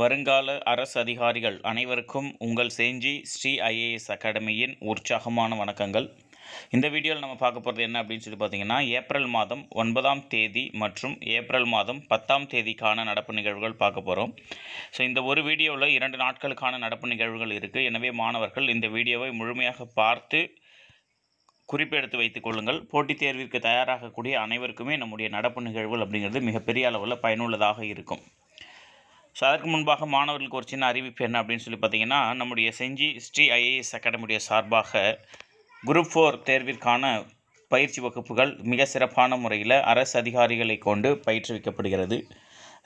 வருங்கால அரசு அதிகாரிகள் அனைவருக்கும் உங்கள் செஞ்சி ஸ்ரீ ஐஏஎஸ் அகாடமியின் உற்சாகமான வணக்கங்கள். இந்த வீடியோவில் நம்ம பார்க்க போகிறது என்ன அப்படின்னு சொல்லி பார்த்தீங்கன்னா ஏப்ரல் மாதம் ஒன்பதாம் தேதி மற்றும் ஏப்ரல் மாதம் பத்தாம் தேதிக்கான நடப்பு நிகழ்வுகள் பார்க்க போகிறோம் ஸோ இந்த ஒரு வீடியோவில் இரண்டு நாட்களுக்கான நடப்பு நிகழ்வுகள் இருக்குது எனவே மாணவர்கள் இந்த வீடியோவை முழுமையாக பார்த்து குறிப்பெடுத்து வைத்துக் கொள்ளுங்கள். போட்டித் தேர்விற்கு தயாராகக்கூடிய அனைவருக்குமே நம்முடைய நடப்பு நிகழ்வுகள் அப்படிங்கிறது மிகப்பெரிய அளவில் பயனுள்ளதாக இருக்கும். ஸோ அதற்கு முன்பாக மாணவர்களுக்கு ஒரு சின்ன அறிவிப்பு என்ன அப்படின்னு சொல்லி பார்த்தீங்கன்னா நம்முடைய செஞ்சி ஸ்ரீ ஐஏஎஸ் அகாடமியுடைய சார்பாக குரூப் ஃபோர் தேர்விற்கான பயிற்சி வகுப்புகள் மிக சிறப்பான முறையில் அரசு அதிகாரிகளை கொண்டு பயிற்றுவிக்கப்படுகிறது.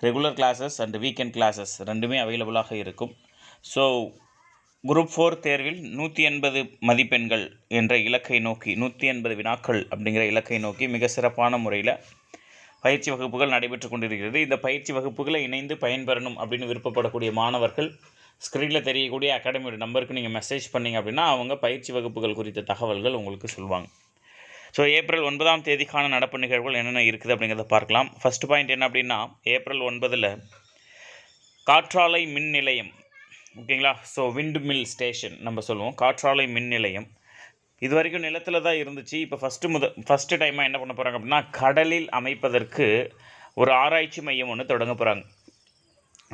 Regular classes and weekend classes ரெண்டுமே அவைலபிளாக இருக்கும். ஸோ குரூப் ஃபோர் தேர்வில் நூற்றி எண்பது மதிப்பெண்கள் என்ற இலக்கை நோக்கி நூற்றி எண்பது வினாக்கள் அப்படிங்கிற இலக்கை நோக்கி மிக சிறப்பான முறையில் பயிற்சி வகுப்புகள் நடைபெற்று கொண்டிருக்கிறது. இந்த பயிற்சி வகுப்புகளை இணைந்து பயன்பெறணும் அப்படின்னு விருப்பப்படக்கூடிய மாணவர்கள் ஸ்க்ரீனில் தெரியக்கூடிய அகாடமியோட நம்பருக்கு நீங்கள் மெசேஜ் பண்ணீங்க அப்படின்னா அவங்க பயிற்சி வகுப்புகள் குறித்த தகவல்கள் உங்களுக்கு சொல்லுவாங்க. ஸோ ஏப்ரல் ஒன்பதாம் தேதிக்கான நடப்பு நிகழ்வுகள் என்னென்ன இருக்குது அப்படிங்கிறத பார்க்கலாம். ஃபர்ஸ்ட் பாயிண்ட் என்ன அப்படின்னா ஏப்ரல் ஒன்பதில் காற்றாலை மின் நிலையம் ஓகேங்களா? ஸோ விண்ட் மில் ஸ்டேஷன் நம்ம சொல்லுவோம். காற்றாலை மின் நிலையம். இது வரைக்கும் நிலத்தில் தான் இருந்துச்சு. இப்போ ஃபஸ்ட்டு முத ஃபஸ்ட்டு டைமாக என்ன பண்ண போகிறாங்க அப்படின்னா கடலில் அமைப்பதற்கு ஒரு ஆராய்ச்சி மையம் ஒன்று தொடங்க போகிறாங்க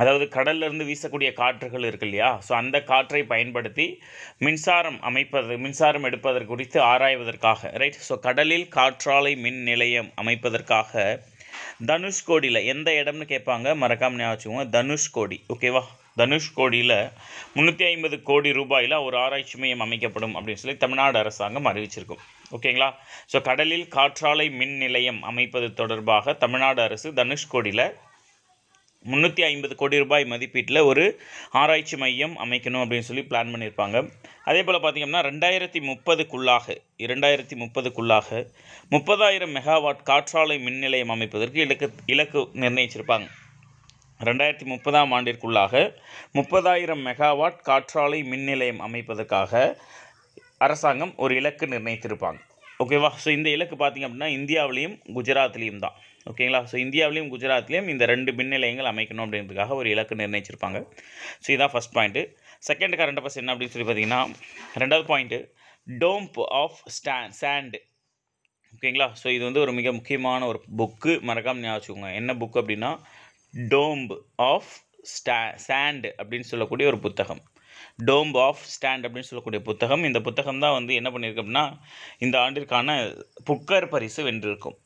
அதாவது கடல்லேருந்து வீசக்கூடிய காற்றுகள் இருக்கு இல்லையா? ஸோ அந்த காற்றை பயன்படுத்தி மின்சாரம் அமைப்பது மின்சாரம் எடுப்பதற்கு குறித்து ஆராய்வதற்காக ரைட் ஸோ கடலில் காற்றாலை மின் நிலையம் அமைப்பதற்காக தனுஷ்கோடியில் எந்த இடம்னு கேட்பாங்க? மறக்காம ஞாபகம் தனுஷ்கோடி ஓகேவா தனுஷ்கோடியில் முந்நூற்றி ஐம்பது கோடி ரூபாயில் ஒரு ஆராய்ச்சி மையம் அமைக்கப்படும் அப்படின்னு சொல்லி தமிழ்நாடு அரசாங்கம் அறிவிச்சிருக்கும். ஓகேங்களா? ஸோ கடலில் காற்றாலை மின் நிலையம் அமைப்பது தொடர்பாக தமிழ்நாடு அரசு தனுஷ்கோடியில் முந்நூற்றி ஐம்பது கோடி ரூபாய் மதிப்பீட்டில் ஒரு ஆராய்ச்சி மையம் அமைக்கணும் அப்படின்னு சொல்லி பிளான் பண்ணியிருப்பாங்க அதே போல் பார்த்திங்கன்னா ரெண்டாயிரத்தி முப்பதுக்குள்ளாக இரண்டாயிரத்தி முப்பதுக்குள்ளாக முப்பதாயிரம் மெகாவாட் காற்றாலை மின் நிலையம் அமைப்பதற்கு இலக்கு இலக்கு நிர்ணயிச்சிருப்பாங்க. ரெண்டாயிரத்தி முப்பதாம் ஆண்டிற்குள்ளாக முப்பதாயிரம் மெகாவாட் காற்றாலை மின் நிலையம் அமைப்பதற்காக அரசாங்கம் ஒரு இலக்கு நிர்ணயித்திருப்பாங்க. ஓகேவா ஸோ இந்த இலக்கு பார்த்திங்க அப்படின்னா இந்தியாவிலையும் குஜராத்லேயும் தான். ஓகேங்களா ஸோ இந்தியாவிலையும் குஜராத்லேயும் இந்த ரெண்டு மின் நிலையங்கள் அமைக்கணும் அப்படின்றதுக்காக ஒரு இலக்கு நிர்ணயிச்சிருப்பாங்க. ஸோ இதான் ஃபஸ்ட் பாயிண்ட்டு செகண்ட் கரண்ட் பஸ் என்ன அப்படின்னு சொல்லி பார்த்தீங்கன்னா ரெண்டாவது பாயிண்ட்டு டோம்ப் ஆஃப் ஸ்டா சாண்டு ஓகேங்களா ஸோ இது வந்து ஒரு மிக முக்கியமான ஒரு புக்கு மறக்காமல் ஞாபகம் என்ன புக் அப்படின்னா டோம்ப் ஆஃப் ஸ்டா சாண்ட் அப்படின்னு சொல்லக்கூடிய ஒரு புத்தகம். டோம்ப் ஆஃப் ஸ்டாண்ட் அப்படின்னு சொல்லக்கூடிய புத்தகம். இந்த புத்தகம் தான் வந்து என்ன பண்ணியிருக்கு அப்படின்னா இந்த ஆண்டிற்கான புக்கர் பரிசு வென்றிருக்கும்.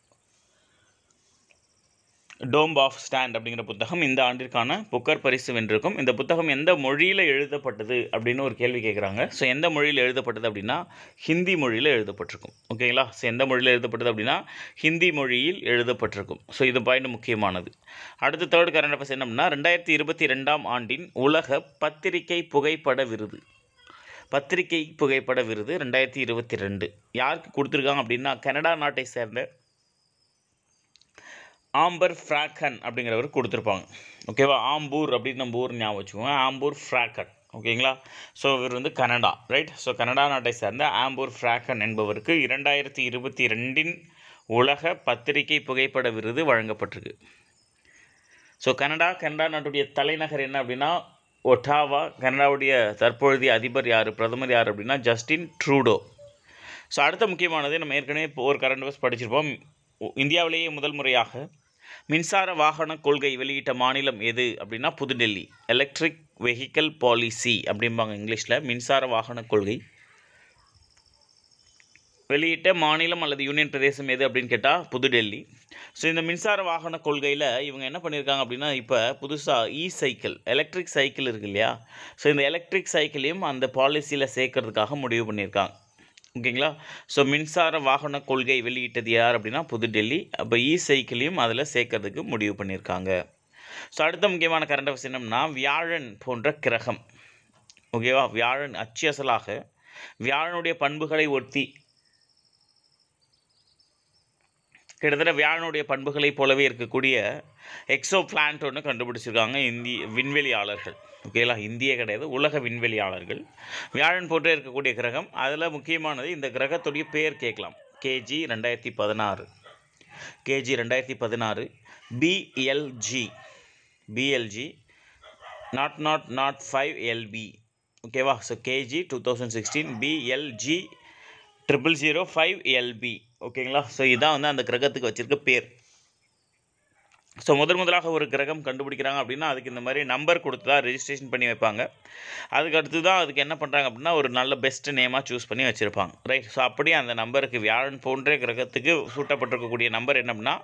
டோம்ப் ஆஃப் ஸ்டாண்ட் அப்படிங்கிற புத்தகம் இந்த ஆண்டிற்கான புக்கர் பரிசு வென்றிருக்கும். இந்த புத்தகம் எந்த மொழியில் எழுதப்பட்டது அப்படின்னு ஒரு கேள்வி கேட்குறாங்க ஸோ எந்த மொழியில் எழுதப்பட்டது அப்படின்னா ஹிந்தி மொழியில் எழுதப்பட்டிருக்கும். ஓகேங்களா ஸோ எந்த மொழியில் எழுதப்பட்டது அப்படின்னா ஹிந்தி மொழியில் எழுதப்பட்டிருக்கும். ஸோ இது பாயிண்ட் முக்கியமானது. அடுத்த தேர்ட் கரண்ட் அஃபேர்ஸ் என்னம்னா ரெண்டாயிரத்தி இருபத்தி ரெண்டாம் ஆண்டின் உலக பத்திரிகை புகைப்பட விருது. பத்திரிகை புகைப்பட விருது ரெண்டாயிரத்தி இருபத்தி ரெண்டு. யாருக்கு கொடுத்துருக்காங்க அப்படின்னா கனடா நாட்டை சேர்ந்த ஆம்பர் ஃப்ராக்கன் அப்படிங்கிறவர் கொடுத்துருப்பாங்க. ஓகேவா ஆம்பூர் அப்படின்னு நம்ம ஊர் ஞாபகம் வச்சுக்கோங்க. ஆம்பூர் ஃப்ராக்கன். ஓகேங்களா ஸோ இவர் வந்து கனடா ரைட் ஸோ கனடா நாட்டை சேர்ந்த ஆம்பூர் ஃப்ராக்கன் என்பவருக்கு இரண்டாயிரத்தி இருபத்தி ரெண்டின் உலக பத்திரிகை புகைப்பட விருது வழங்கப்பட்டிருக்கு. ஸோ கனடா கனடா நாட்டுடைய தலைநகர் என்ன அப்படின்னா ஒட்டாவா கனடாவுடைய தற்பொழுதைய அதிபர் யார் பிரதமர் யார் அப்படின்னா ஜஸ்டின் ட்ரூடோ. ஸோ அடுத்த முக்கியமானது நம்ம ஏற்கனவே இப்போ ஒரு கரண்ட் அஃபேர்ஸ் படிச்சிருப்போம். இந்தியாவிலேயே முதல் முறையாக மின்சார வாகன கொள்கை வெளியிட்ட மாநிலம் எது அப்படின்னா புதுடெல்லி. எலக்ட்ரிக் வெஹிக்கல் பாலிசி அப்படிம்பாங்க இங்கிலீஷில் மின்சார வாகன கொள்கை. வெளியிட்ட மாநிலம் அல்லது யூனியன் பிரதேசம் எது அப்படின்னு கேட்டால் புதுடெல்லி. ஸோ இந்த மின்சார வாகன கொள்கையில் இவங்க என்ன பண்ணியிருக்காங்க அப்படின்னா இப்போ புதுசாக இ சைக்கிள் எலக்ட்ரிக் சைக்கிள் இருக்கு இல்லையா? ஸோ இந்த எலக்ட்ரிக் சைக்கிளையும் அந்த பாலிசியில் சேர்க்கறதுக்காக முடிவு பண்ணியிருக்காங்க ஓகேங்களா? ஸோ மின்சார வாகன கொள்கை வெளியிட்டது யார் அப்படின்னா புதுடெல்லி. அப்போ இ சைக்கிளையும் அதில் சேர்க்கறதுக்கு முடிவு பண்ணியிருக்காங்க. ஸோ அடுத்த முக்கியமான கரண்ட் அஃபேர்ஸ் என்னம்னா வியாழன் போன்ற கிரகம். ஓகேவா? வியாழன் அச்சியசலாக வியாழனுடைய பண்புகளை ஒட்டி கிட்டத்தட்ட வியாழனுடைய பண்புகளைப் போலவே இருக்கக்கூடிய எக்ஸோ பிளான்ட் ஒன்று கண்டுபிடிச்சிருக்காங்க இந்திய விண்வெளியாளர்கள். ஓகேங்களா இந்திய கிடையாது உலக விண்வெளியாளர்கள். வியாழன் போன்றே இருக்கக்கூடிய கிரகம். அதில் முக்கியமானது இந்த கிரகத்துடைய பேர் கேட்கலாம். கேஜி ரெண்டாயிரத்தி பதினாறு. கேஜி ரெண்டாயிரத்தி பதினாறு. BLG BLG nought nought nought five LB ஓகேவா so KG two thousand sixteen BLG triple zero five LB ஓகேங்களா ஸோ இதான் வந்து அந்த கிரகத்துக்கு வச்சுருக்க பேர். ஸோ முதல் முதலாக ஒரு கிரகம் கண்டுபிடிக்கிறாங்க அப்படின்னா அதுக்கு இந்த மாதிரி நம்பர் கொடுத்து தான் ரெஜிஸ்ட்ரேஷன் பண்ணி வைப்பாங்க. அதுக்கு அடுத்து தான் அதுக்கு என்ன பண்ணுறாங்க அப்படின்னா ஒரு நல்ல பெஸ்ட் நேமாக சூஸ் பண்ணி வச்சுருப்பாங்க. ரைட் ஸோ அப்படியே அந்த நம்பருக்கு வியாழன் போன்ற கிரகத்துக்கு சூட்டப்பட்டிருக்கக்கூடிய நம்பர் என்ன அப்படின்னா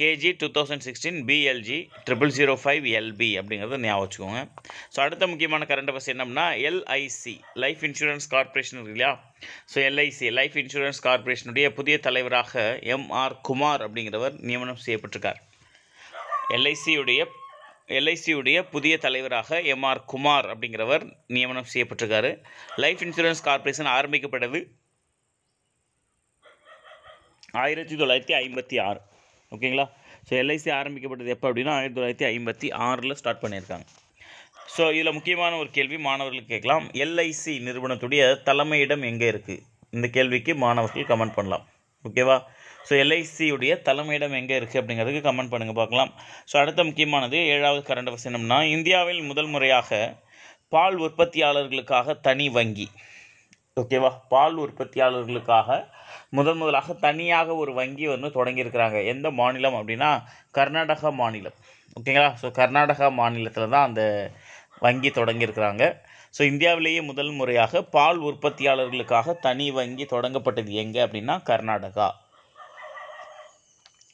KG two thousand sixteen BLG triple zero five LB அப்படிங்கிறத ஞாபகம் வச்சுக்கோங்க. ஸோ அடுத்த முக்கியமான கரண்ட் அஃபேர்ஸ் என்னன்னா எல்ஐசி லைஃப் இன்சூரன்ஸ் கார்பரேஷன் இருக்கு இல்லையா? ஸோ எல்ஐசி லைஃப் இன்சூரன்ஸ் கார்பரேஷனுடைய புதிய தலைவராக எம்ஆர் குமார் அப்படிங்கிறவர் நியமனம் செய்யப்பட்டிருக்கார். எல்ஐசியுடைய எல்ஐசியுடைய புதிய தலைவராக எம்ஆர் குமார் அப்படிங்கிறவர் நியமனம் செய்யப்பட்டிருக்காரு. லைஃப் இன்சூரன்ஸ் கார்பரேஷன் ஆரம்பிக்கப்பட்டது ஆயிரத்தி தொள்ளாயிரத்தி ஐம்பத்தி ஆறு. ஓகேங்களா ஸோ எல்ஐசி ஆரம்பிக்கப்பட்டது எப்போ அப்படின்னா ஆயிரத்தி தொள்ளாயிரத்தி ஐம்பத்தி ஆறில் ஸ்டார்ட் பண்ணியிருக்காங்க. ஸோ இதில் முக்கியமான ஒரு கேள்வி மாணவர்களுக்கு கேட்கலாம். எல்ஐசி நிறுவனத்துடைய தலைமையிடம் எங்கே இருக்குது இந்த கேள்விக்கு மாணவர்கள் கமெண்ட் பண்ணலாம். ஓகேவா ஸோ எல்ஐசியுடைய தலைமையிடம் எங்கே இருக்குது அப்படிங்கிறதுக்கு கமெண்ட் பண்ணுங்கள் பார்க்கலாம். ஸோ அடுத்த முக்கியமானது ஏழாவது கரண்ட் அவர்ஸ் என்னம்னா இந்தியாவில் முதல் முறையாக பால் உற்பத்தியாளர்களுக்காக தனி வங்கி. ஓகேவா பால் உற்பத்தியாளர்களுக்காக முதன் முதலாக தனியாக ஒரு வங்கி வந்து தொடங்கியிருக்கிறாங்க. எந்த மாநிலம் அப்படின்னா கர்நாடகா மாநிலம். ஓகேங்களா ஸோ கர்நாடகா மாநிலத்தில் தான் அந்த வங்கி தொடங்கியிருக்கிறாங்க. ஸோ இந்தியாவிலேயே முதல் முறையாக பால் உற்பத்தியாளர்களுக்காக தனி வங்கி தொடங்கப்பட்டது எங்கே அப்படின்னா கர்நாடகா.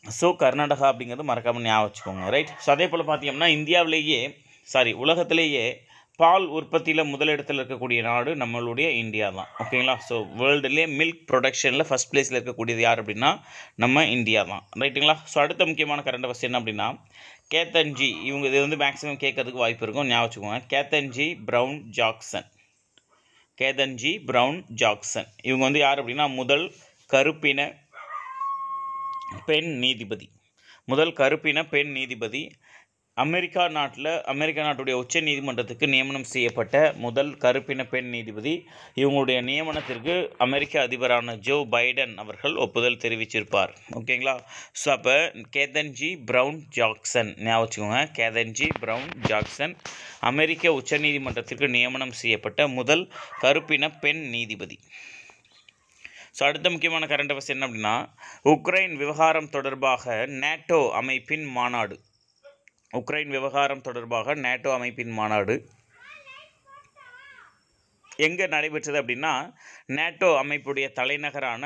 ஸோ கர்நாடகா அப்படிங்கிறது மறக்காமல் ஞாபகம் வச்சுக்கோங்க. ரைட் ஸோ அதே போல் பார்த்தீங்கன்னா இந்தியாவிலேயே சாரி உலகத்திலேயே பால் உற்பத்தியில் முதலிடத்தில் இருக்கக்கூடிய நாடு நம்மளுடைய இந்தியா தான். ஓகேங்களா ஸோ வேர்ல்டுலேயே மில்க் ப்ரொடக்ஷனில் ஃபஸ்ட் பிளேஸில் இருக்கக்கூடியது யார் அப்படின்னா நம்ம இந்தியா தான். ரைட்டுங்களா ஸோ அடுத்த முக்கியமான கரண்ட் அஃபர்ஸ் என்ன அப்படின்னா கேத்தன்ஜி இவங்க இது வந்து மேக்ஸிமம் கேட்கறதுக்கு வாய்ப்பு இருக்கும். ஞாபகம் வச்சுக்கோங்க. Ketanji Brown Jackson. Ketanji Brown Jackson. இவங்க வந்து யார் அப்படின்னா முதல் கருப்பின பெண் நீதிபதி. முதல் கருப்பின பெண் நீதிபதி. அமெரிக்கா நாட்டில் அமெரிக்கா நாட்டுடைய உச்ச நீதிமன்றத்துக்கு நியமனம் செய்யப்பட்ட முதல் கருப்பின பெண் நீதிபதி. இவங்களுடைய நியமனத்திற்கு அமெரிக்க அதிபரான ஜோ பைடன் அவர்கள் ஒப்புதல் தெரிவிச்சிருப்பார். ஓகேங்களா? ஸோ அப்போ கேதன்ஜி ப்ரவுன் ஜாக்சன் ஞாபகம் வச்சுக்கோங்க. கேதன்ஜி ப்ரவுன் ஜாக்சன் அமெரிக்க உச்ச நீதிமன்றத்திற்கு நியமனம் செய்யப்பட்ட முதல் கருப்பின பெண் நீதிபதி. ஸோ அடுத்த முக்கியமான கரண்ட் அவர்ஸ் என்ன அப்படின்னா உக்ரைன் விவகாரம் தொடர்பாக நேட்டோ அமைப்பின் மாநாடு. உக்ரைன் விவகாரம் தொடர்பாக நேட்டோ அமைப்பின் மாநாடு. எங்கே நடைபெற்றது அப்படின்னா நேட்டோ அமைப்புடைய தலைநகரான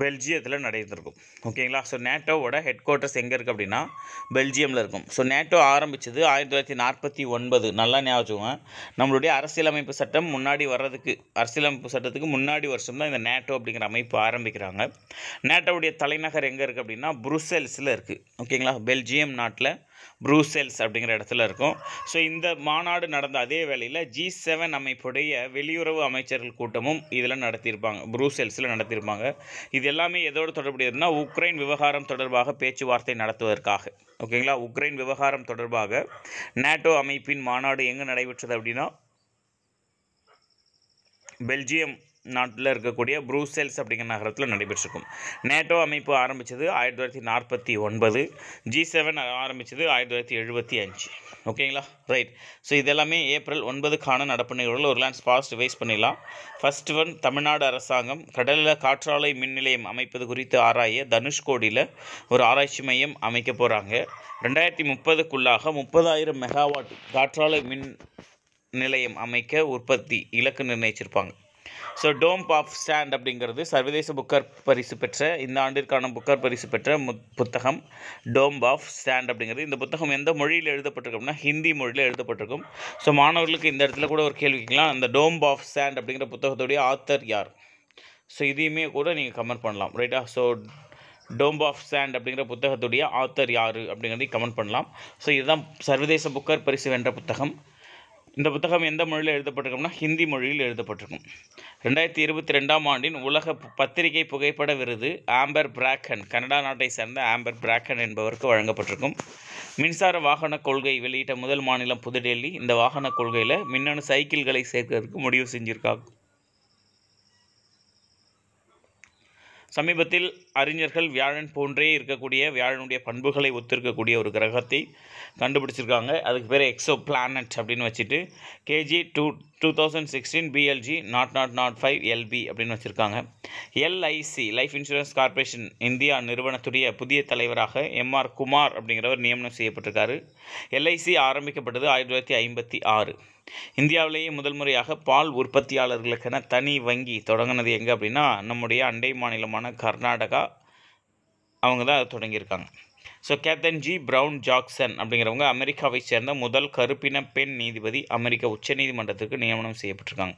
பெல்ஜியத்தில் நடைபெற்றிருக்கும். ஓகேங்களா? ஸோ நேட்டோவோட ஹெட் குவார்ட்டர்ஸ் எங்கே இருக்குது அப்படின்னா பெல்ஜியமில் இருக்கும். ஸோ நேட்டோ ஆரம்பித்தது ஆயிரத்தி தொள்ளாயிரத்தி நாற்பத்தி ஒன்பது. நல்லா ஞாபகம் நம்மளுடைய அரசியலமைப்பு சட்டம் முன்னாடி வர்றதுக்கு அரசியலமைப்பு சட்டத்துக்கு முன்னாடி வருஷம் தான் இந்த நேட்டோ அப்படிங்கிற அமைப்பு ஆரம்பிக்கிறாங்க. நேட்டோவுடைய தலைநகர் எங்கே இருக்குது அப்படின்னா புருசெல்ஸில் இருக்குது. ஓகேங்களா? பெல்ஜியம் நாட்டில் ப்ரூசெல்ஸ் அப்படிங்கிற இடத்துல இருக்கும். ஸோ இந்த மாநாடு நடந்த அதே வேளையில் ஜி செவன் அமைப்புடைய வெளியுறவு அமைச்சர்கள் கூட்டமும் இதில் நடத்தியிருப்பாங்க. ப்ரூசெல்ஸில் நடத்தியிருப்பாங்க. இது எல்லாமே எதோடு தொடர்புடையதுன்னா உக்ரைன் விவகாரம் தொடர்பாக பேச்சுவார்த்தை நடத்துவதற்காக. ஓகேங்களா? உக்ரைன் விவகாரம் தொடர்பாக நேட்டோ அமைப்பின் மாநாடு எங்கே நடைபெற்றது அப்படின்னா பெல்ஜியம் நாட்டில் இருக்கக்கூடிய ப்ரூசெல்ஸ் அப்படிங்கிற நகரத்தில் நடைபெற்றிருக்கும். நேட்டோ அமைப்பு ஆரம்பித்தது ஆயிரத்தி தொள்ளாயிரத்தி நாற்பத்தி ஒன்பது ஜி செவன் ஆரம்பித்தது ஆயிரத்தி தொள்ளாயிரத்தி எழுபத்தி அஞ்சு. ஓகேங்களா? ரைட் ஸோ இதெல்லாமே ஏப்ரல் ஒன்பதுக்கான நடப்பு நிகழ்வுகள். ஒரு லேண்ட்ஸ் ஃபாஸ்ட் வைஸ் பண்ணிடலாம். ஃபர்ஸ்ட் ஒன் தமிழ்நாடு அரசாங்கம் கடலில் காற்றாலை மின் நிலையம் அமைப்பது குறித்து ஆராய தனுஷ்கோடியில் ஒரு ஆராய்ச்சி மையம் அமைக்க போகிறாங்க ரெண்டாயிரத்தி முப்பதுக்குள்ளாக முப்பதாயிரம் மெகாவாட் காற்றாலை மின் நிலையம் அமைக்க உற்பத்தி இலக்கு நிர்ணயிச்சிருப்பாங்க. ஸோ டோம் ஆஃப் ஸ்டாண்ட் அப்படிங்கிறது சர்வதேச புக்கர் பரிசு பெற்ற இந்த ஆண்டிற்கான புக்கர் பரிசு பெற்ற மு புத்தகம். டோம் ஆஃப் ஸ்டாண்ட் அப்படிங்கிறது இந்த புத்தகம் எந்த மொழியில் எழுதப்பட்டிருக்கும்னா ஹிந்தி மொழியில் எழுதப்பட்டிருக்கும். ஸோ மாணவர்களுக்கு இந்த இடத்துல கூட ஒரு கேள்வி கேட்கலாம். அந்த டோம் ஆஃப் ஸ்டாண்ட் அப்படிங்கிற புத்தகத்துடைய ஆத்தர் யார்? ஸோ இதையுமே கூட நீங்கள் கமெண்ட் பண்ணலாம் ரைட்டா ஸோ டோம் ஆஃப் சாண்ட் அப்படிங்கிற புத்தகத்துடைய ஆத்தர் யார் அப்படிங்கிறதையும் கமெண்ட் பண்ணலாம். ஸோ இதுதான் சர்வதேச புக்கர் பரிசு வென்ற புத்தகம். இந்த புத்தகம் எந்த மொழியில் எழுதப்பட்டிருக்கும்னா ஹிந்தி மொழியில் எழுதப்பட்டிருக்கும். ரெண்டாயிரத்தி இருபத்தி ரெண்டாம் ஆண்டின் உலக பத்திரிகை புகைப்பட விருது ஆம்பர் பிராக்கன் கனடா நாட்டை சேர்ந்த ஆம்பர் பிராக்கன் என்பவருக்கு வழங்கப்பட்டிருக்கும். மின்சார வாகன கொள்கை வெளியிட்ட முதல் மாநிலம் புதுடெல்லி. இந்த வாகன கொள்கையில் மின்னணு சைக்கிள்களை சேர்க்கறதுக்கு முடிவு செஞ்சுருக்காங்க சமீபத்தில் அறிஞர்கள் வியாழன் போன்றே இருக்கக்கூடிய வியாழனுடைய பண்புகளை ஒத்திருக்கக்கூடிய ஒரு கிரகத்தை கண்டுபிடிச்சிருக்காங்க. அதுக்கு பேர் எக்ஸோ பிளானட் அப்படின்னு வச்சுட்டு KG two two thousand sixteen BLG nought nought nought five LB அப்படின்னு வச்சுருக்காங்க. LIC Life Insurance Corporation India நிறுவனத்துடைய புதிய தலைவராக எம்ஆர் குமார் அப்படிங்கிறவர் நியமனம் செய்யப்பட்டிருக்காரு. எல்ஐசி ஆரம்பிக்கப்பட்டது ஆயிரத்தி தொள்ளாயிரத்தி ஐம்பத்தி ஆறு. இந்தியாவிலேயே முதல் முறையாக பால் உற்பத்தியாளர்களுக்கென தனி வங்கி தொடங்கினது எங்கே அப்படின்னா நம்முடைய அண்டை மாநிலமான கர்நாடகா. அவங்க தான் அதை தொடங்கியிருக்காங்க. ஸோ கேத்தன்ஜி ப்ரவுன் ஜாக்சன் அப்படிங்கிறவங்க அமெரிக்காவை சேர்ந்த முதல் கருப்பின பெண் நீதிபதி அமெரிக்க உச்சநீதிமன்றத்திற்கு நியமனம் செய்யப்பட்டிருக்காங்க.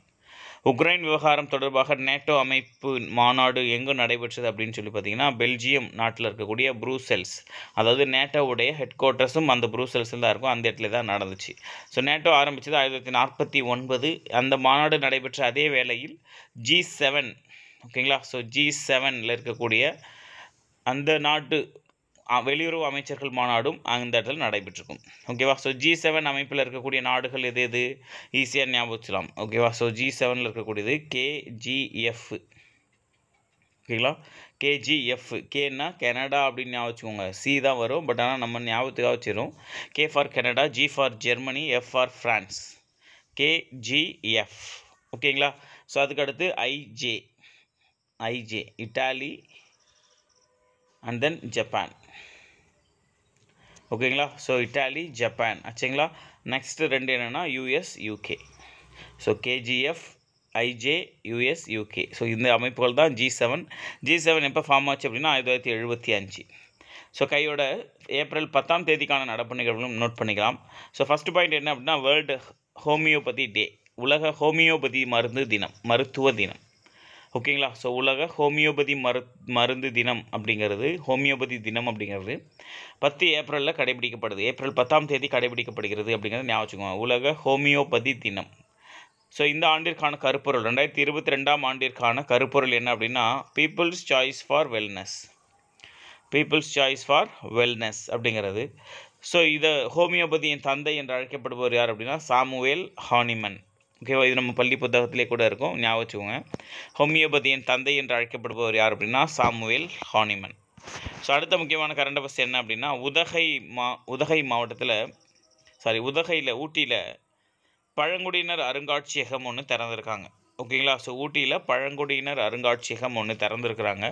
உக்ரைன் விவகாரம் தொடர்பாக நேட்டோ அமைப்பு மாநாடு எங்கு நடைபெற்றது அப்படின்னு சொல்லி பார்த்தீங்கன்னா பெல்ஜியம் நாட்டில் இருக்கக்கூடிய ப்ரூசெல்ஸ். அதாவது நேட்டோவுடைய ஹெட் குவார்ட்டர்ஸும் அந்த ப்ரூசெல்ஸில் தான் இருக்கும். அந்த இடத்துல தான் நடந்துச்சு. ஸோ நேட்டோ ஆரம்பித்தது ஆயிரத்தி தொள்ளாயிரத்தி நாற்பத்தி ஒன்பது. அந்த மாநாடு நடைபெற்ற அதே வேளையில் ஜி செவன் ஓகேங்களா ஸோ ஜி செவனில் இருக்கக்கூடிய அந்த நாட்டு வெளியுறவு அமைச்சர்கள் மாநாடும் அந்த இடத்துல நடைபெற்றிருக்கும். ஓகேவா ஸோ ஜி செவன் அமைப்பில் இருக்கக்கூடிய நாடுகள் எது எது? ஈஸியாக ஞாபகம் வச்சுக்கலாம் ஓகேவா ஸோ ஜி செவனில் இருக்கக்கூடியது கேஜிஎஃப் ஓகேங்களா கேஜிஎஃப் கேன்னா கனடா அப்படின்னு ஞாபகம் வச்சுக்கோங்க. சி தான் வரும். பட் ஆனால் நம்ம ஞாபகத்துக்காக வச்சிடும் K for Canada G for Germany F for France KGF ஓகேங்களா ஸோ அதுக்கு அடுத்து IJ IJ Italy and then Japan ஓகேங்களா? ஸோ இட்டாலி ஜப்பான் ஆச்சுங்களா? நெக்ஸ்ட்டு ரெண்டு என்னென்னா US UK so KGF IJ US UK so இந்த அமைப்புகள் தான் ஜி செவன் ஜி செவன் எப்போ ஃபார்ம் ஆச்சு அப்படின்னா ஆயிரத்தி தொள்ளாயிரத்தி எழுபத்தி அஞ்சு. ஸோ கையோட ஏப்ரல் பத்தாம் தேதிக்கான நடப்பு நிகழ்வுகளும் நோட் பண்ணிக்கலாம். ஸோ ஃபஸ்ட் பாயிண்ட் என்ன அப்படின்னா வேர்ல்டு ஹோமியோபதி டே உலக ஹோமியோபதி மருந்து தினம் மருத்துவ தினம். ஓகேங்களா? ஸோ உலக ஹோமியோபதி மரு மருந்து தினம் அப்படிங்கிறது ஹோமியோபதி தினம் அப்படிங்கிறது பத்து ஏப்ரலில் கடைபிடிக்கப்படுது. ஏப்ரல் பத்தாம் தேதி கடைபிடிக்கப்படுகிறது அப்படிங்கிறது ஞாபகம் வச்சுக்கோங்க. உலக ஹோமியோபதி தினம். ஸோ இந்த ஆண்டிற்கான கருப்பொருள் ரெண்டாயிரத்தி இருபத்தி ரெண்டாம் ஆண்டிற்கான கருப்பொருள் என்ன அப்படின்னா people's choice for wellness people's choice for wellness அப்படிங்கிறது. ஸோ இதை ஹோமியோபதியின் தந்தை என்று அழைக்கப்படுபவர் யார் அப்படின்னா சாமுவேல் ஹானிமன். ஓகேவா இது நம்ம பள்ளி புத்தகத்திலே கூட இருக்கும். ஞாபகம் வச்சுக்கோங்க. ஹோமியோபதியின் தந்தை என்று அழைக்கப்படுபவர் யார் அப்படின்னா சாமுவேல் ஹானிமன். ஸோ அடுத்த முக்கியமான கரண்ட் அஃபர்ஸ் என்ன அப்படின்னா உதகை மா உதகை மாவட்டத்தில் சாரி உதகையில் ஊட்டியில் பழங்குடியினர் அருங்காட்சியகம் ஒன்று திறந்திருக்காங்க. ஓகேங்களா ஸோ ஊட்டியில் பழங்குடியினர் அருங்காட்சியகம் ஒன்று திறந்துருக்குறாங்க.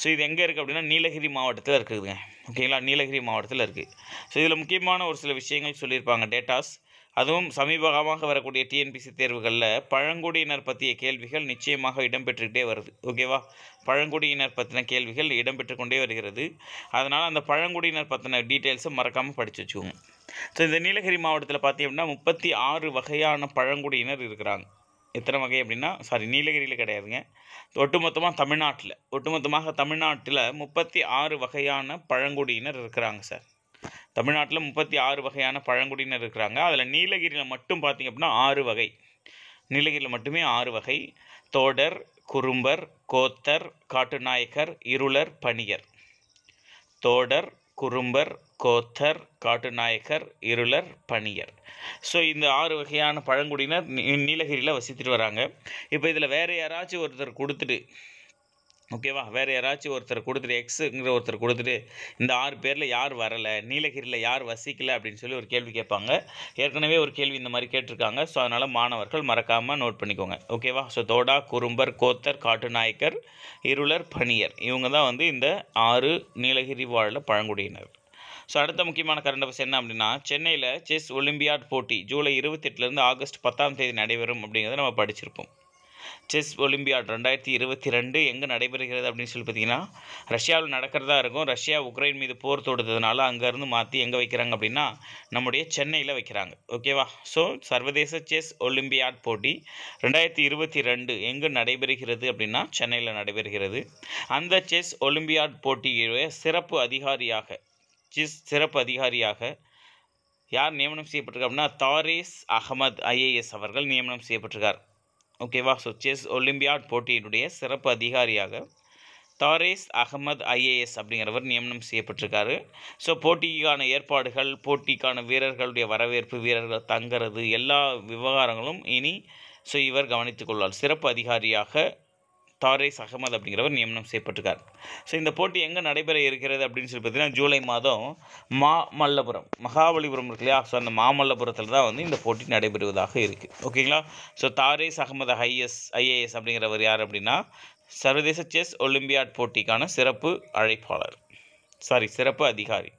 ஸோ இது எங்கே இருக்குது அப்படின்னா நீலகிரி மாவட்டத்தில் இருக்குதுங்க. ஓகேங்களா நீலகிரி மாவட்டத்தில் இருக்குது ஸோ இதில் முக்கியமான ஒரு சில விஷயங்கள் சொல்லியிருப்பாங்க டேட்டாஸ் அதுவும் சமீபகமாக வரக்கூடிய டிஎன்பிசி தேர்வுகளில் பழங்குடியினர் பற்றிய கேள்விகள் நிச்சயமாக இடம்பெற்றுக்கிட்டே வருது. ஓகேவா பழங்குடியினர் பற்றின கேள்விகள் இடம்பெற்று கொண்டே வருகிறது. அதனால் அந்த பழங்குடியினர் பற்றின டீட்டெயில்ஸை மறக்காமல் படித்து வச்சுக்கோங்க. ஸோ இந்த நீலகிரி மாவட்டத்தில் பார்த்தீங்கன்னா முப்பத்தி ஆறு வகையான பழங்குடியினர் இருக்கிறாங்க. எத்தனை வகை அப்படின்னா சாரி நீலகிரியில் கிடையாதுங்க. ஒட்டுமொத்தமாக தமிழ்நாட்டில். ஒட்டுமொத்தமாக தமிழ்நாட்டில் முப்பத்தி ஆறு வகையான பழங்குடியினர் இருக்கிறாங்க சார் தமிழ்நாட்டில் முப்பத்தி ஆறு வகையான பழங்குடியினர் இருக்கிறாங்க. அதில் நீலகிரியில் மட்டும் பார்த்திங்க அப்படின்னா ஆறு வகை. நீலகிரியில் மட்டுமே ஆறு வகை. தோடர் குறும்பர் கோத்தர் காட்டுநாயக்கர் இருளர் பணியர் தோடர் குறும்பர் கோத்தர் காட்டுநாயக்கர் இருளர் பணியர் ஸோ இந்த ஆறு வகையான பழங்குடியினர் நீலகிரியில் வசித்துட்டு வராங்க. இப்போ இதில் வேறு யாராச்சும் ஒருத்தர் கொடுத்துட்டு ஓகேவா? வேறு யாராச்சும் ஒருத்தர் கொடுத்துட்டு எக்ஸுங்கிற ஒருத்தர் கொடுத்துட்டு இந்த ஆறு பேரில் யார் வரலை நீலகிரியில் யார் வசிக்கலை அப்படின்னு சொல்லி ஒரு கேள்வி கேட்பாங்க. ஏற்கனவே ஒரு கேள்வி இந்த மாதிரி கேட்டிருக்காங்க. ஸோ அதனால் மாணவர்கள் மறக்காமல் நோட் பண்ணிக்கோங்க. ஓகேவா? ஸோ தோடா குறும்பர் கோத்தர் காட்டுநாயக்கர் இருளர் பணியர் இவங்க தான் வந்து இந்த ஆறு நீலகிரி வாழில் பழங்குடியினர். ஸோ அடுத்த முக்கியமான கரண்ட் அஃபேர்ஸ் என்ன அப்படின்னா சென்னையில் செஸ் ஒலிம்பியாட் போட்டி ஜூலை இருபத்தெட்டுலேருந்து ஆகஸ்ட் பத்தாம் தேதி நடைபெறும் அப்படிங்கிறத நம்ம படிச்சிருப்போம். செஸ் ஒலிம்பியாட் ரெண்டாயிரத்தி இருபத்தி ரெண்டு எங்கே நடைபெறுகிறது அப்படின்னு சொல்லி பார்த்தீங்கன்னா ரஷ்யாவில் நடக்கிறதா இருக்கும். ரஷ்யா உக்ரைன் மீது போர் தொடுத்ததுனால அங்கேருந்து மாற்றி எங்கே வைக்கிறாங்க அப்படின்னா நம்முடைய சென்னையில் வைக்கிறாங்க. ஓகேவா ஸோ சர்வதேச செஸ் ஒலிம்பியாட் போட்டி ரெண்டாயிரத்தி இருபத்தி ரெண்டு எங்கு நடைபெறுகிறது அப்படின்னா சென்னையில் நடைபெறுகிறது. அந்த செஸ் ஒலிம்பியாட் போட்டியுடைய சிறப்பு அதிகாரியாக செஸ் சிறப்பு அதிகாரியாக யார் நியமனம் செய்யப்பட்டிருக்கார் அப்படின்னா தாரேஸ் அகமது ஐஏஎஸ் அவர்கள் நியமனம் செய்யப்பட்டிருக்கார். ஓகேவா? ஸோ செஸ் ஒலிம்பியாட் போட்டியினுடைய சிறப்பு அதிகாரியாக தாரேஸ் அகமது ஐஏஎஸ் அப்படிங்கிறவர் நியமனம் செய்யப்பட்டிருக்காரு. ஸோ போட்டிக்கான ஏற்பாடுகள் போட்டிக்கான வீரர்களுடைய வரவேற்பு வீரர்கள் தங்கிறது எல்லா விவகாரங்களும் இனி ஸோ இவர் கவனித்துக் கொள்வார். சிறப்பு அதிகாரியாக தாரேஸ் அகமது அப்படிங்கிறவர் நியமனம் செய்யப்பட்டிருக்கார். ஸோ இந்த போட்டி எங்கே நடைபெற இருக்கிறது அப்படின்னு சொல்லி பார்த்தீங்கன்னா ஜூலை மாதம் மாமல்லபுரம் மகாபலிபுரம் இருக்கு இல்லையா? ஸோ அந்த மாமல்லபுரத்தில் தான் வந்து இந்த போட்டி நடைபெறுவதாக இருக்குது ஓகேங்களா so Darez Ahamed IS IAS அப்படிங்கிறவர் யார் அப்படின்னா சர்வதேச செஸ் ஒலிம்பியாட் போட்டிக்கான சிறப்பு அழைப்பாளர். சாரி சிறப்பு அதிகாரி.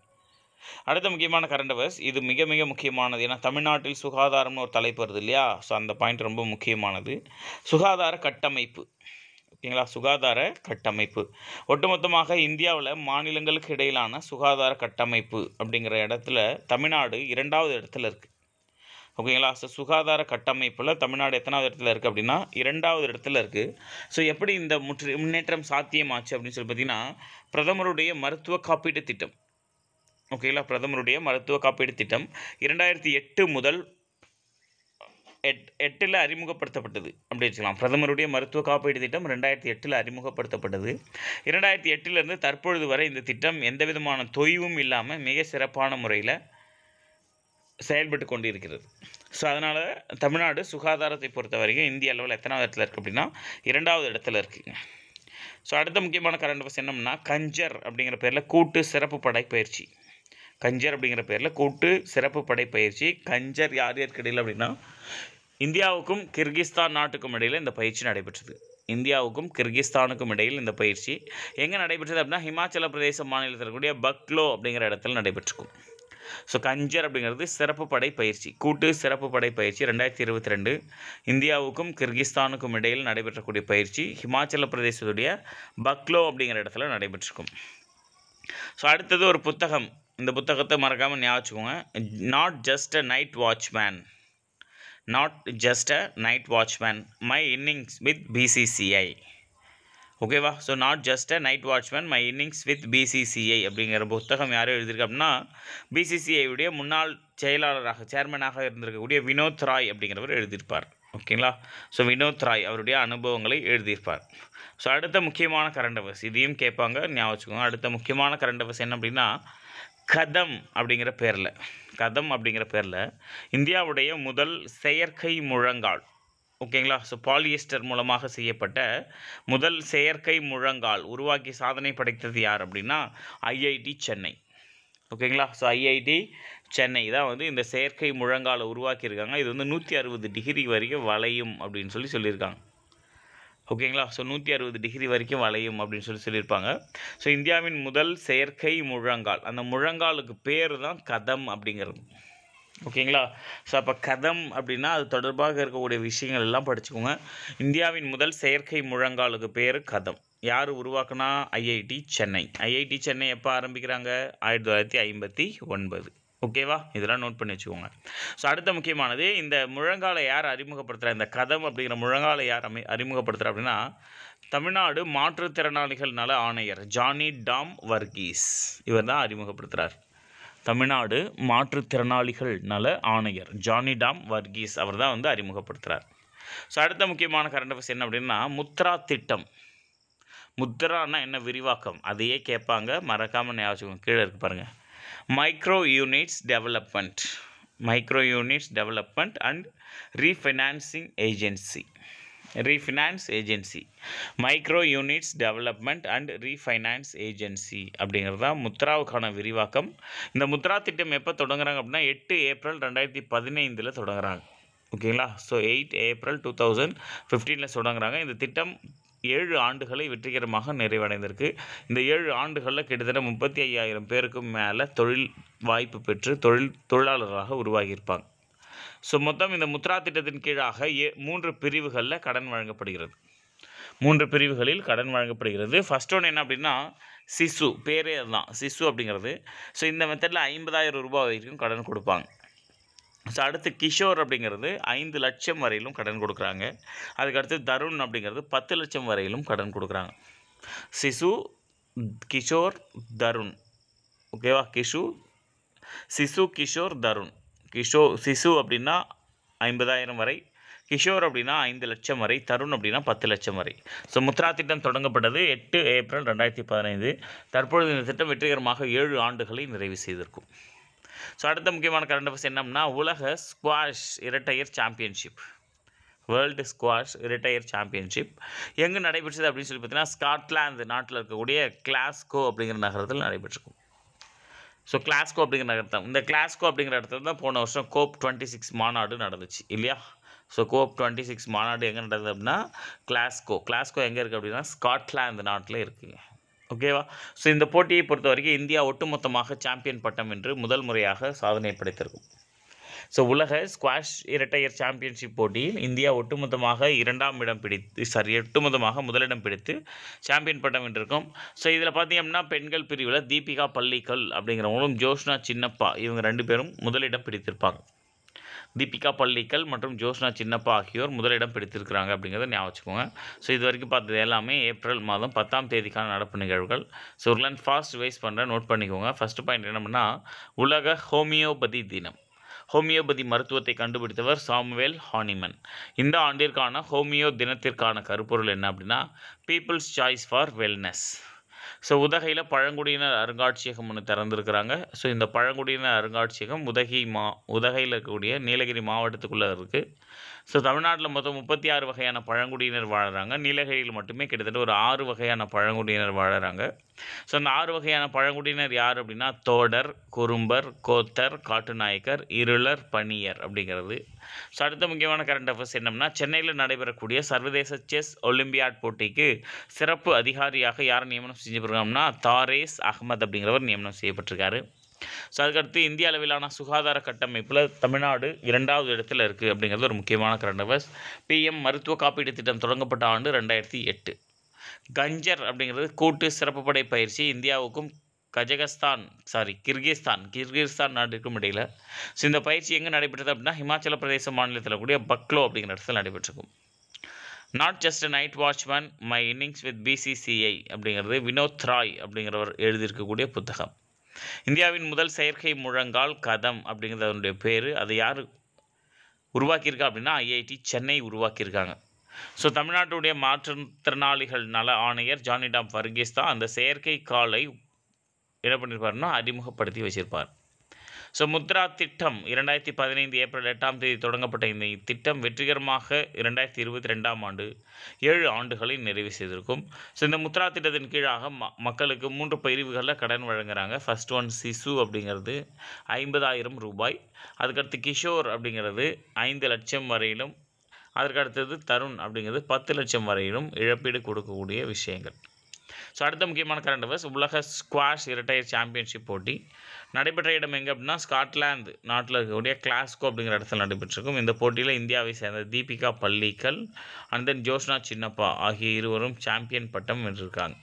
அடுத்த முக்கியமான கரண்ட் அவர்ஸ் இது மிக மிக முக்கியமானது. ஏன்னா தமிழ்நாட்டில் சுகாதாரம்னு ஒரு தலைப்பு வருது இல்லையா? ஸோ அந்த பாயிண்ட் ரொம்ப முக்கியமானது. சுகாதார கட்டமைப்பு. ஓகேங்களா? சுகாதார கட்டமைப்பு. ஒட்டுமொத்தமாக இந்தியாவில் மாநிலங்களுக்கு இடையிலான சுகாதார கட்டமைப்பு அப்படிங்கிற இடத்துல தமிழ்நாடு இரண்டாவது இடத்துல இருக்குது ஓகேங்களா? ஸோ சுகாதார கட்டமைப்பில் தமிழ்நாடு எத்தனாவது இடத்துல இருக்குது அப்படின்னா இரண்டாவது இடத்துல இருக்குது ஸோ எப்படி இந்த முற்று முன்னேற்றம் சாத்தியமாச்சு அப்படின்னு சொல்லி பார்த்தீங்கன்னா பிரதமருடைய மருத்துவ காப்பீட்டு திட்டம். ஓகேங்களா? பிரதமருடைய மருத்துவ காப்பீடு திட்டம் இரண்டாயிரத்தி எட்டு முதல் எட் எட்டில் அறிமுகப்படுத்தப்பட்டது. அப்படி வச்சுக்கலாம். பிரதமருடைய மருத்துவ காப்பீடு திட்டம் ரெண்டாயிரத்தி எட்டில் அறிமுகப்படுத்தப்பட்டது. இரண்டாயிரத்தி எட்டிலிருந்து தற்பொழுது வரை இந்த திட்டம் எந்த விதமான தொய்வும் இல்லாமல் மிக சிறப்பான முறையில் செயல்பட்டு கொண்டு இருக்கிறது ஸோ அதனால் தமிழ்நாடு சுகாதாரத்தை பொறுத்த வரைக்கும் இந்திய அளவில் எத்தனாவது இடத்துல இருக்குது அப்படின்னா இரண்டாவது இடத்துல இருக்குங்க. ஸோ அடுத்த முக்கியமான கரண்ட் பஸ் என்னம்னா கஞ்சர் அப்படிங்கிற பேரில் கூட்டு சிறப்பு படை பயிற்சி கஞ்சர் அப்படிங்கிற பேரில் கூட்டு சிறப்பு படைப்பயிற்சி கஞ்சர் யார் யாருக்கு இடையில் அப்படின்னா இந்தியாவுக்கும் கிர்கிஸ்தான் நாட்டுக்கும் இடையில் இந்த பயிற்சி நடைபெற்றது. இந்தியாவுக்கும் கிர்கிஸ்தானுக்கும் இடையில் இந்த பயிற்சி. எங்கே நடைபெற்றது அப்படின்னா ஹிமாச்சல பிரதேச மாநிலத்தில் இருக்கக்கூடிய பக்லோ அப்படிங்கிற இடத்துல நடைபெற்றிருக்கும். ஸோ கஞ்சர் அப்படிங்கிறது சிறப்பு படை பயிற்சி. கூட்டு சிறப்பு படை பயிற்சி ரெண்டாயிரத்தி இருபத்தி ரெண்டு இந்தியாவுக்கும் கிர்கிஸ்தானுக்கும் இடையில் நடைபெற்றக்கூடிய பயிற்சி ஹிமாச்சல பிரதேசத்துடைய பக்லோ அப்படிங்கிற இடத்துல நடைபெற்றிருக்கும். ஸோ அடுத்தது ஒரு புத்தகம். இந்த புத்தகத்தை மறக்காமல் ஞாபகம் not just a night watchman not just a night watchman my innings with BCCI ஓகேவா so not just a night watchman my innings with BCCI அப்படிங்கிற புத்தகம் யாரும் எழுதியிருக்கு அப்படின்னா பிசிசிஐயுடைய முன்னாள் செயலாளராக சேர்மனாக இருந்திருக்கக்கூடிய வினோத் ராய் அப்படிங்கிறவர் எழுதியிருப்பார். ஓகேங்களா ஸோ வினோத் ராய் அவருடைய அனுபவங்களை எழுதியிருப்பார். ஸோ அடுத்த முக்கியமான கரண்ட் அவர்ஸ் இதையும் கேட்பாங்க ஞாபகம் அடுத்த முக்கியமான கரண்ட் அவர்ஸ் என்ன அப்படின்னா கதம் அப்படிங்கிற பேரில். கதம் அப்படிங்கிற பேரில் இந்தியாவுடைய முதல் செயற்கை முழங்கால். ஓகேங்களா? ஸோ பாலியஸ்டர் மூலமாக செய்யப்பட்ட முதல் செயற்கை முழங்கால். உருவாக்கி சாதனை படைத்தது யார் அப்படின்னா ஐஐடி சென்னை. ஓகேங்களா? ஸோ ஐஐடி சென்னை தான் வந்து இந்த செயற்கை முழங்காலை உருவாக்கியிருக்காங்க. இது வந்து நூற்றி அறுபது டிகிரி வரைக்கும் வளையும் அப்படின்னு சொல்லி சொல்லியிருக்காங்க. ஓகேங்களா? ஸோ நூற்றி அறுபது டிகிரி வரைக்கும் வளையும் அப்படின்னு சொல்லி சொல்லியிருப்பாங்க. ஸோ இந்தியாவின் முதல் செயற்கை முழங்கால். அந்த முழங்காலுக்கு பேர் தான் கதம் அப்படிங்கிறது. ஓகேங்களா? ஸோ அப்போ கதம் அப்படின்னா அது தொடர்பாக இருக்கக்கூடிய விஷயங்கள் எல்லாம் படிச்சுக்கோங்க. இந்தியாவின் முதல் செயற்கை முழங்காலுக்கு பேர் கதம். யார் உருவாக்குனா? ஐஐடி சென்னை ஐஐடி சென்னை எப்போ ஆரம்பிக்கிறாங்க? ஆயிரத்தி தொள்ளாயிரத்தி ஐம்பத்தி ஒன்பது. ஓகேவா இதெல்லாம் நோட் பண்ணி வச்சுக்கோங்க. ஸோ அடுத்த முக்கியமானது இந்த முழங்காலை யார் அறிமுகப்படுத்துகிற இந்த கதம் அப்படிங்கிற முழங்காலை யார் அமை அறிமுகப்படுத்துகிற அப்படின்னா தமிழ்நாடு மாற்றுத்திறனாளிகள் நல ஆணையர் ஜானி டாம் வர்கீஸ். இவர் தான் அறிமுகப்படுத்துகிறார் தமிழ்நாடு மாற்றுத்திறனாளிகள் நல ஆணையர் ஜானி டாம் வர்கீஸ் அவர் தான் வந்து அறிமுகப்படுத்துகிறார் ஸோ அடுத்த முக்கியமான கரண்ட் அஃபேர்ஸ் என்ன அப்படின்னா முத்ரா திட்டம். முத்ரான்னா என்ன விரிவாக்கம்? அதையே கேட்பாங்க. மறக்காமல் ஞாபகம் கீழே இருக்கு பாருங்கள் micro units development micro units development and refinancing agency refinance agency micro units development and refinance agency அப்படிங்கிறது தான் முத்ராவுக்கான விரிவாக்கம். இந்த முத்ரா திட்டம் எப்போ தொடங்குறாங்க அப்படின்னா எட்டு ஏப்ரல் ரெண்டாயிரத்தி பதினைந்தில் தொடங்குறாங்க. ஓகேங்களா? So eight April two thousand ஃபிஃப்டீனில் தொடங்குறாங்க. இந்த திட்டம் ஏழு ஆண்டுகளை வெற்றிகரமாக நிறைவடைந்திருக்கு. இந்த ஏழு ஆண்டுகளில் கிட்டத்தட்ட முப்பத்தி ஐயாயிரம் பேருக்கும் மேலே தொழில் வாய்ப்பு பெற்று தொழில் தொழிலாளராக உருவாகியிருப்பாங்க. ஸோ மொத்தம் இந்த முத்ரா திட்டத்தின் கீழாக ஏ மூன்று பிரிவுகளில் கடன் வழங்கப்படுகிறது. மூன்று பிரிவுகளில் கடன் வழங்கப்படுகிறது. ஃபர்ஸ்ட் ஒன்று என்ன அப்படின்னா சிசு பேரே அதுதான். சிசு அப்படிங்கிறது. ஸோ இந்த மெத்தடில் ஐம்பதாயிரம் ரூபாய் வரைக்கும் கடன் கொடுப்பாங்க. ஸோ அடுத்து கிஷோர் அப்படிங்கிறது ஐந்து லட்சம் வரையிலும் கடன் கொடுக்குறாங்க. அதுக்கடுத்து தருண் அப்படிங்கிறது பத்து லட்சம் வரையிலும் கடன் கொடுக்குறாங்க. சிசு கிஷோர் தருண். ஓகேவா கிஷு சிசு கிஷோர் தருண். கிஷோ சிசு அப்படின்னா ஐம்பதாயிரம் வரை. கிஷோர் அப்படின்னா ஐந்து லட்சம் வரை. தருண் அப்படின்னா பத்து லட்சம் வரை. ஸோ முத்ரா திட்டம் தொடங்கப்பட்டது எட்டு ஏப்ரல் ரெண்டாயிரத்தி பதினைந்து. தற்பொழுது இந்த திட்டம் வெற்றிகரமாக ஏழு ஆண்டுகளை நிறைவு செய்திருக்கும். ஸோ அடுத்த முக்கியமான கரண்ட் அஃபேர்ஸ் என்னம்னா உலக ஸ்குவாஷ் இரட்டையர் சாம்பியன்ஷிப் வேர்ல்டு ஸ்குவாஷ் ரிட்டையர் சாம்பியன்ஷிப் எங்கே நடைபெற்றது அப்படின்னு சொல்லி பார்த்தீங்கன்னா ஸ்காட்லாந்து நாட்டில் இருக்கக்கூடிய கிளாஸ்கோ அப்படிங்கிற நகரத்தில் நடைபெற்றிருக்கும். ஸோ கிளாஸ்கோ அப்படிங்கிற நகரத்தான் இந்த கிளாஸ்கோ அப்படிங்கிற இடத்துல தான் போன வருஷம் கோப் டுவெண்ட்டி சிக்ஸ் மாநாடு நடந்துச்சு இல்லையா? ஸோ கோப் டுவெண்ட்டி சிக்ஸ் மாநாடு எங்கே நடந்தது அப்படின்னா கிளாஸ்கோ கிளாஸ்கோ எங்கே இருக்குது அப்படின்னா ஸ்காட்லாந்து நாட்டில் இருக்குங்க. ஓகேவா ஸோ இந்த போட்டியை பொறுத்த வரைக்கும் இந்தியா ஒட்டுமொத்தமாக சாம்பியன் பட்டம் என்று முதல் முறையாக சாதனை படைத்திருக்கும். ஸோ உலக ஸ்குவாஷ் இரட்டையர் சாம்பியன்ஷிப் போட்டியில் இந்தியா ஒட்டுமொத்தமாக இரண்டாம் இடம் பிடித்து சாரி ஒட்டுமொத்தமாக முதலிடம் பிடித்து சாம்பியன் பட்டம் வென்றிருக்கும். ஸோ இதில் பார்த்தீங்கன்னா பெண்கள் பிரிவில் தீபிகா பள்ளிக்கல் அப்படிங்கிறவங்களும் ஜோஷ்னா சின்னப்பா இவங்க ரெண்டு பேரும் முதலிடம் பிடித்திருப்பாங்க. தீபிகா பள்ளிக்கல் மற்றும் ஜோஷ்னா சின்னப்பா ஆகியோர் முதலிடம் பிடித்திருக்கிறாங்க அப்படிங்கிறத ஞாபகம் வச்சுக்கோங்க. ஸோ இது வரைக்கும் பார்த்தது எல்லாமே ஏப்ரல் மாதம் பத்தாம் தேதிக்கான நடப்பு நிகழ்வுகள். ஸோ ஒரு ஃபாஸ்ட் வைஸ் பண்ணுறேன் நோட் பண்ணிக்கோங்க. ஃபஸ்ட்டு பாயிண்ட் என்னன்னா உலக ஹோமியோபதி தினம். ஹோமியோபதி மருத்துவத்தை கண்டுபிடித்தவர் சாமுவேல் ஹானிமன். இந்த ஆண்டிற்கான ஹோமியோ தினத்திற்கான கருப்பொருள் என்ன அப்படின்னா people's choice for wellness so உதகையில் பழங்குடியினர் அருங்காட்சியகம் ஒன்று திறந்துருக்குறாங்க. ஸோ இந்த பழங்குடியினர் அருங்காட்சியகம் உதகை மா உதகையில் இருக்கக்கூடிய நீலகிரி மாவட்டத்துக்குள்ளே இருக்குது ஸோ தமிழ்நாட்டில் மொத்தம் முப்பத்தி ஆறு வகையான பழங்குடியினர் வாழுறாங்க. நீலகிரியில் மட்டுமே கிட்டத்தட்ட ஒரு ஆறு வகையான பழங்குடியினர் வாழுறாங்க. ஸோ அந்த ஆறு வகையான பழங்குடியினர் யார் அப்படின்னா தோடர் குறும்பர் கோத்தர் காட்டுநாயக்கர் இருளர் பணியர் அப்படிங்கிறது. ஸோ அடுத்த முக்கியமான கரண்ட் அஃபேர்ஸ் என்னம்னா சென்னையில் நடைபெறக்கூடிய சர்வதேச செஸ் ஒலிம்பியாட் போட்டிக்கு சிறப்பு அதிகாரியாக யார் நியமனம் செஞ்சுருக்காங்கன்னா தாரேஸ் அகமது அப்படிங்கிறவர் நியமனம் செய்யப்பட்டிருக்காரு. ஸோ அதுக்கடுத்து இந்திய அளவிலான சுகாதார கட்டமைப்பில் தமிழ்நாடு இரண்டாவது இடத்துல இருக்குது அப்படிங்கிறது ஒரு முக்கியமான கரண்ட் அஃபேர்ஸ். பிஎம் மருத்துவ காப்பீடு திட்டம் தொடங்கப்பட்ட ஆண்டு ரெண்டாயிரத்தி எட்டு. கஞ்சர் அப்படிங்கிறது கூட்டு சிறப்பு படை பயிற்சி இந்தியாவுக்கும் கஜகஸ்தான் சாரி கிர்கிஸ்தான் கிர்கிஸ்தான் நாட்டிற்கும் இடையில். ஸோ இந்த பயிற்சி எங்கே நடைபெற்றது அப்படின்னா ஹிமாச்சல பிரதேச மாநிலத்தில் கூடிய பக்லோ அப்படிங்கிற இடத்துல நடைபெற்றிருக்கும். Not just night watchman my innings with BCCI அப்படிங்கிறது வினோத் ராய் அப்படிங்கிறவர் எழுதியிருக்கக்கூடிய புத்தகம். இந்தியாவின் முதல் செயற்கை முழங்கால் கதம் அப்படிங்கிறது அதனுடைய பேர். அதை யார் உருவாக்கியிருக்கா அப்படின்னா ஐஐடி சென்னை உருவாக்கியிருக்காங்க. ஸோ தமிழ்நாட்டுடைய மாற்றுத்திறனாளிகள் நல ஆணையர் ஜானிடாம் வர்கீஸ் தான் அந்த செயற்கை காலை என்ன பண்ணியிருப்பாருன்னா அறிமுகப்படுத்தி வச்சிருப்பார். ஸோ முத்ரா திட்டம் இரண்டாயிரத்தி பதினைந்து ஏப்ரல் எட்டாம் தேதி தொடங்கப்பட்ட இந்த திட்டம் வெற்றிகரமாக இரண்டாயிரத்தி இருபத்தி ரெண்டாம் ஆண்டு ஏழு ஆண்டுகளை நிறைவு செய்திருக்கும். ஸோ இந்த முத்ரா திட்டத்தின் கீழாக ம மக்களுக்கு மூன்று பிரிவுகளில் கடன் வழங்குகிறாங்க ஃபர்ஸ்ட் ஒன் சிசு அப்படிங்கிறது ஐம்பதாயிரம் ரூபாய். அதுக்கடுத்து கிஷோர் அப்படிங்கிறது ஐந்து லட்சம் வரையிலும். அதற்கடுத்தது தருண் அப்படிங்கிறது பத்து லட்சம் வரையிலும் இழப்பீடு கொடுக்கக்கூடிய விஷயங்கள். ஸோ அடுத்த முக்கியமான கரண்ட் அஃபேர்ஸ் உலக ஸ்குவாஷ் இரட்டையர் சாம்பியன்ஷிப் போட்டி. நடைபெற்ற இடம் எங்கே அப்படின்னா ஸ்காட்லாந்து. நாட்டில் இருக்கக்கூடிய கிளாஸ்கோ அப்படிங்கிற இடத்துல நடைபெற்றிருக்கும். இந்த போட்டியில் இந்தியாவை சேர்ந்த தீபிகா பள்ளிக்கல் அண்ட் தென் ஜோஷ்னா சின்னப்பா ஆகிய இருவரும் சாம்பியன் பட்டம் வென்றிருக்காங்க.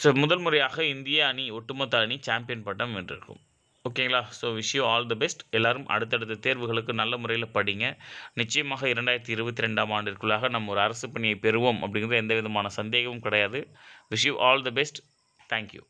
ஸோ முதல் முறையாக இந்திய அணி ஒட்டுமொத்த அணி சாம்பியன் பட்டம் வென்றிருக்கும். ஓகேங்களா so wish you all the best எல்லாரும் அடுத்தடுத்த தேர்வுகளுக்கு நல்ல முறையில் படிங்க. நிச்சயமாக இரண்டாயிரத்தி இருபத்தி ரெண்டாம் ஆண்டிற்குள்ளாக நம்ம ஒரு அரசு பணியை பெறுவோம் அப்படிங்கிறது எந்த விதமான சந்தேகமும் கிடையாது. Wish you all the best thank you